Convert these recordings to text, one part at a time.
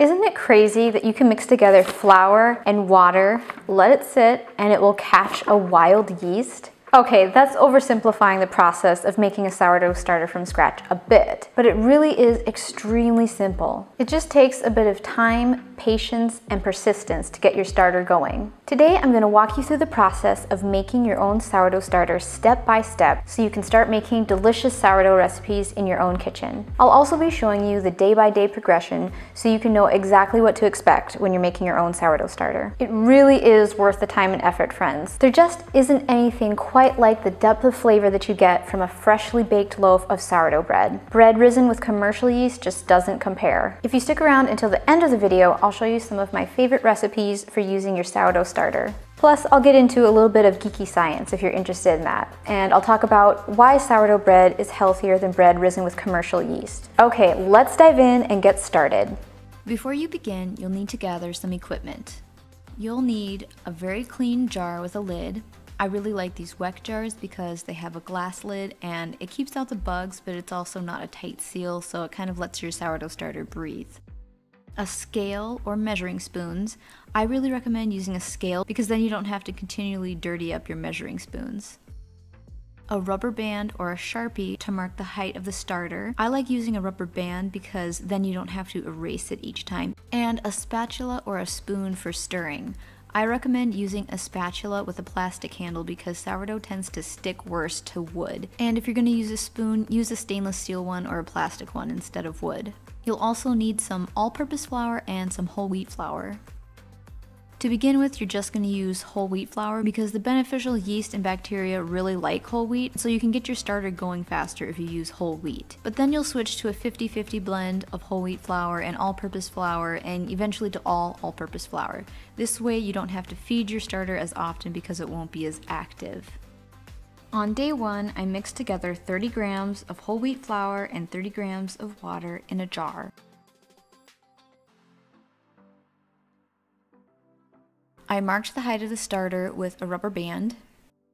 Isn't it crazy that you can mix together flour and water, let it sit, and it will catch a wild yeast? Okay, that's oversimplifying the process of making a sourdough starter from scratch a bit, but it really is extremely simple. It just takes a bit of time, patience, and persistence to get your starter going. Today, I'm gonna walk you through the process of making your own sourdough starter step by step so you can start making delicious sourdough recipes in your own kitchen. I'll also be showing you the day by day progression so you can know exactly what to expect when you're making your own sourdough starter. It really is worth the time and effort, friends. There just isn't anything quite quite like the depth of flavor that you get from a freshly baked loaf of sourdough bread. Bread risen with commercial yeast just doesn't compare. If you stick around until the end of the video, I'll show you some of my favorite recipes for using your sourdough starter. Plus, I'll get into a little bit of geeky science if you're interested in that. And I'll talk about why sourdough bread is healthier than bread risen with commercial yeast. Okay, let's dive in and get started. Before you begin, you'll need to gather some equipment. You'll need a very clean jar with a lid, I really like these Weck jars because they have a glass lid and it keeps out the bugs, but it's also not a tight seal, so it kind of lets your sourdough starter breathe. A scale or measuring spoons. I really recommend using a scale because then you don't have to continually dirty up your measuring spoons a rubber band or a sharpie to mark the height of the starter. I like using a rubber band because then you don't have to erase it each time. And a spatula or a spoon for stirring. I recommend using a spatula with a plastic handle because sourdough tends to stick worse to wood. And if you're going to use a spoon, use a stainless steel one or a plastic one instead of wood. You'll also need some all-purpose flour and some whole wheat flour. To begin with, you're just going to use whole wheat flour because the beneficial yeast and bacteria really like whole wheat, so you can get your starter going faster if you use whole wheat. But then you'll switch to a 50-50 blend of whole wheat flour and all-purpose flour and eventually to all all-purpose flour. This way you don't have to feed your starter as often because it won't be as active. On day one, I mixed together 30 grams of whole wheat flour and 30 grams of water in a jar. I marked the height of the starter with a rubber band,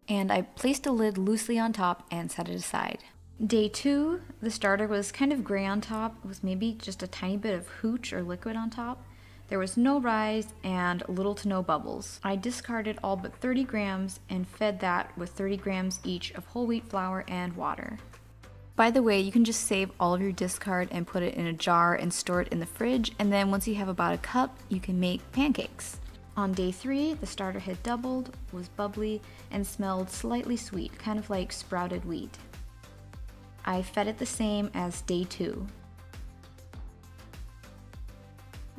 and I placed a lid loosely on top and set it aside. Day two, the starter was kind of gray on top with maybe just a tiny bit of hooch or liquid on top. There was no rise and little to no bubbles. I discarded all but 30 grams and fed that with 30 grams each of whole wheat flour and water. By the way, you can just save all of your discard and put it in a jar and store it in the fridge, and then once you have about a cup, you can make pancakes. On day three, the starter had doubled, was bubbly, and smelled slightly sweet, kind of like sprouted wheat. I fed it the same as day two.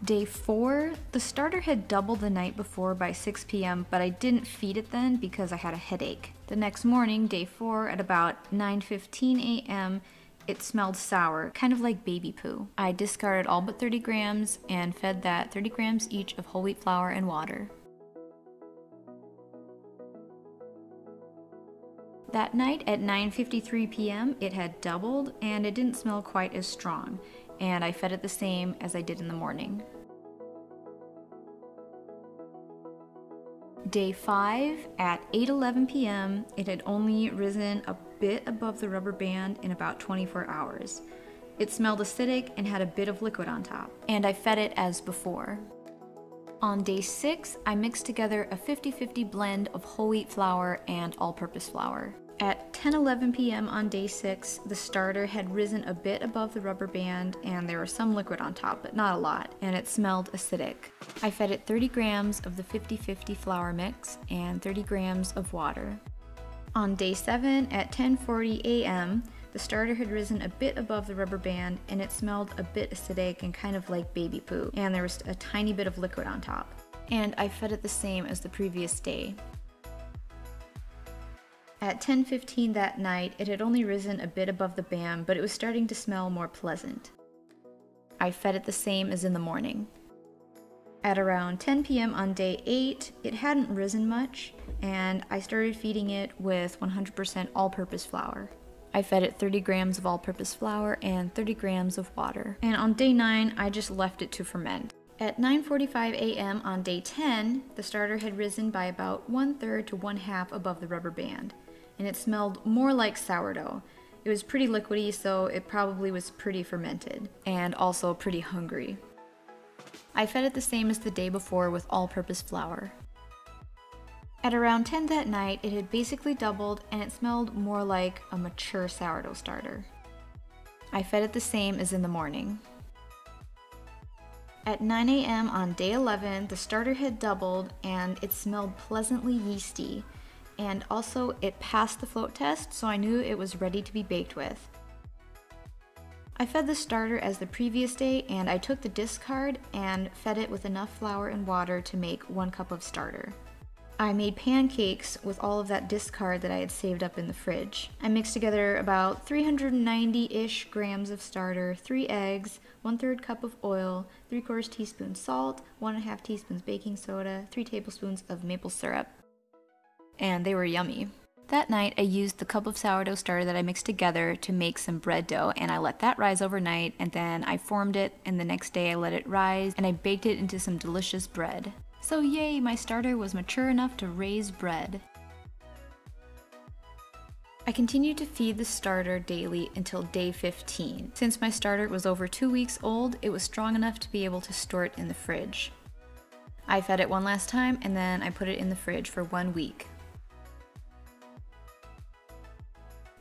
Day four, the starter had doubled the night before by 6 p.m., but I didn't feed it then because I had a headache. The next morning, day four, at about 9.15 a.m., it smelled sour, kind of like baby poo. I discarded all but 30 grams and fed that 30 grams each of whole wheat flour and water. That night at 9.53 p.m. it had doubled and it didn't smell quite as strong, and I fed it the same as I did in the morning. Day 5 at 8.11 p.m. it had only risen a bit above the rubber band in about 24 hours. It smelled acidic and had a bit of liquid on top, and I fed it as before. On day 6, I mixed together a 50-50 blend of whole wheat flour and all-purpose flour. At 10:11 p.m. on day 6, the starter had risen a bit above the rubber band and there was some liquid on top, but not a lot, and it smelled acidic. I fed it 30 grams of the 50-50 flour mix and 30 grams of water. On day 7 at 10:40 a.m., the starter had risen a bit above the rubber band and it smelled a bit acidic and kind of like baby poo, and there was a tiny bit of liquid on top. And I fed it the same as the previous day. At 10.15 that night, it had only risen a bit above the bam, but it was starting to smell more pleasant. I fed it the same as in the morning. At around 10 p.m. on day 8, it hadn't risen much, and I started feeding it with 100% all purpose flour. I fed it 30 grams of all purpose flour and 30 grams of water. And on day 9, I just left it to ferment. At 9.45 a.m. on day 10, the starter had risen by about one third to one half above the rubber band, and it smelled more like sourdough. It was pretty liquidy, so it probably was pretty fermented, and also pretty hungry. I fed it the same as the day before with all-purpose flour. At around 10 that night, it had basically doubled and it smelled more like a mature sourdough starter. I fed it the same as in the morning. At 9 a.m. on day 11, the starter had doubled and it smelled pleasantly yeasty, and also it passed the float test, so I knew it was ready to be baked with. I fed the starter as the previous day and I took the discard and fed it with enough flour and water to make one cup of starter. I made pancakes with all of that discard that I had saved up in the fridge. I mixed together about 390-ish grams of starter, 3 eggs, 1 3rd cup of oil, 3 quarters teaspoon salt, 1 2 teaspoons baking soda, 3 tablespoons of maple syrup. And they were yummy. That night, I used the cup of sourdough starter that I mixed together to make some bread dough, and I let that rise overnight, and then I formed it, and the next day I let it rise, and I baked it into some delicious bread. So yay, my starter was mature enough to raise bread. I continued to feed the starter daily until day 15. Since my starter was over two weeks old, it was strong enough to be able to store it in the fridge. I fed it one last time and then I put it in the fridge for one week.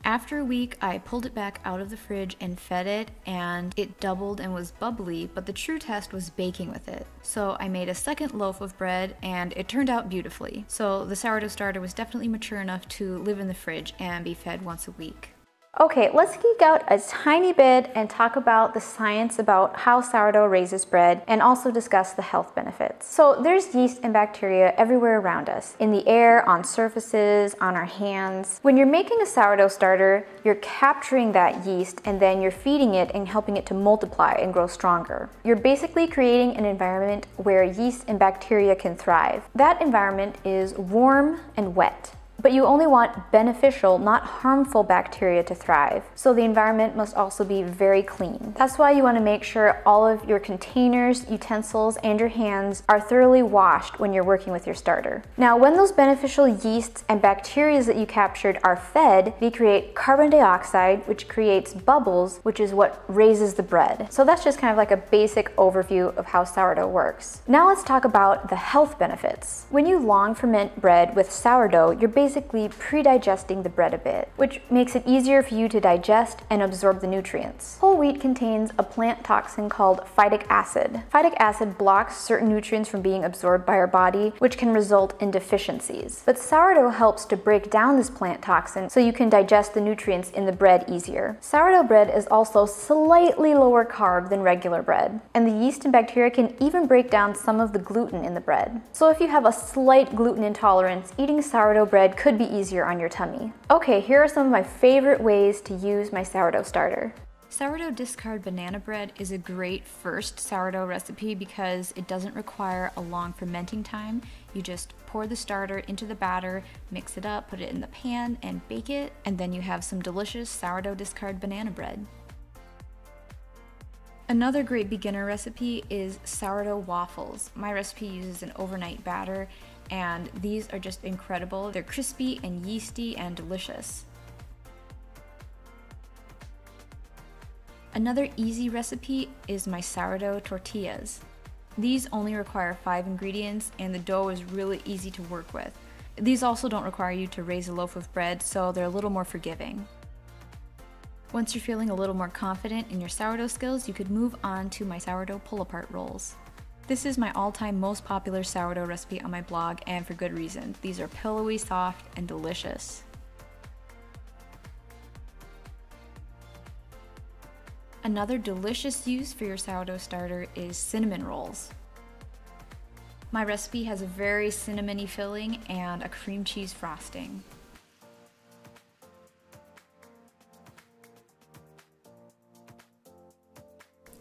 After a week, I pulled it back out of the fridge and fed it, and it doubled and was bubbly, but the true test was baking with it. So I made a second loaf of bread, and it turned out beautifully. So the sourdough starter was definitely mature enough to live in the fridge and be fed once a week. Okay, let's geek out a tiny bit and talk about the science about how sourdough raises bread and also discuss the health benefits. So there's yeast and bacteria everywhere around us, in the air, on surfaces, on our hands. When you're making a sourdough starter, you're capturing that yeast and then you're feeding it and helping it to multiply and grow stronger. You're basically creating an environment where yeast and bacteria can thrive. That environment is warm and wet. But you only want beneficial, not harmful bacteria to thrive. So the environment must also be very clean. That's why you want to make sure all of your containers, utensils, and your hands are thoroughly washed when you're working with your starter. Now, when those beneficial yeasts and bacteria that you captured are fed, they create carbon dioxide, which creates bubbles, which is what raises the bread. So that's just kind of like a basic overview of how sourdough works. Now let's talk about the health benefits. When you long ferment bread with sourdough, you're basically basically pre-digesting the bread a bit, which makes it easier for you to digest and absorb the nutrients. Whole wheat contains a plant toxin called phytic acid. Phytic acid blocks certain nutrients from being absorbed by our body, which can result in deficiencies. But sourdough helps to break down this plant toxin so you can digest the nutrients in the bread easier. Sourdough bread is also slightly lower carb than regular bread, and the yeast and bacteria can even break down some of the gluten in the bread. So if you have a slight gluten intolerance, eating sourdough bread could be easier on your tummy. Okay, here are some of my favorite ways to use my sourdough starter. Sourdough discard banana bread is a great first sourdough recipe because it doesn't require a long fermenting time. You just pour the starter into the batter, mix it up, put it in the pan, and bake it, and then you have some delicious sourdough discard banana bread. Another great beginner recipe is sourdough waffles. My recipe uses an overnight batter and these are just incredible. They're crispy and yeasty and delicious. Another easy recipe is my sourdough tortillas. These only require five ingredients and the dough is really easy to work with. These also don't require you to raise a loaf of bread, so they're a little more forgiving. Once you're feeling a little more confident in your sourdough skills, you could move on to my sourdough pull-apart rolls. This is my all-time most popular sourdough recipe on my blog and for good reason. These are pillowy, soft, and delicious. Another delicious use for your sourdough starter is cinnamon rolls. My recipe has a very cinnamony filling and a cream cheese frosting.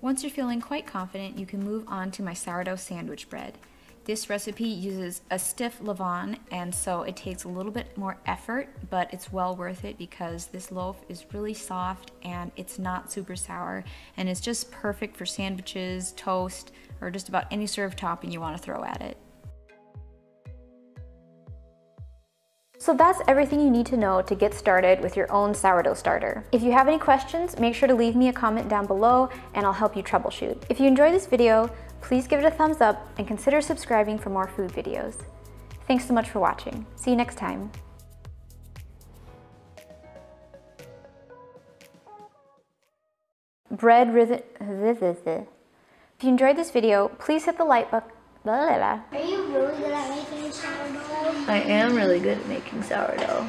Once you're feeling quite confident, you can move on to my sourdough sandwich bread. This recipe uses a stiff levain and so it takes a little bit more effort, but it's well worth it because this loaf is really soft and it's not super sour and it's just perfect for sandwiches, toast, or just about any sort of topping you want to throw at it. So that's everything you need to know to get started with your own sourdough starter. If you have any questions, make sure to leave me a comment down below and I'll help you troubleshoot. If you enjoyed this video, please give it a thumbs up and consider subscribing for more food videos. Thanks so much for watching. See you next time. Bread. If you enjoyed this video, please hit the like button. Are you really good at? I am really good at making sourdough.